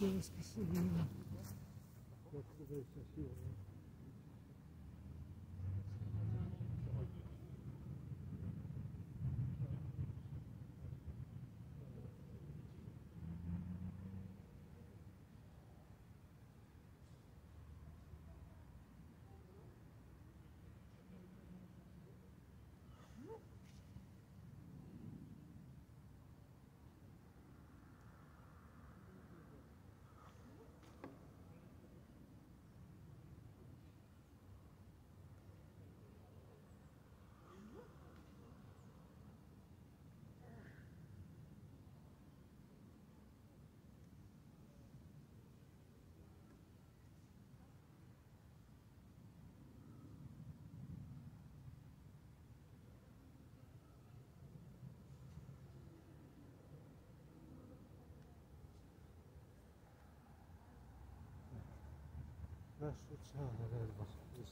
Девушка сидела. Как Ve şu çareler var. Bir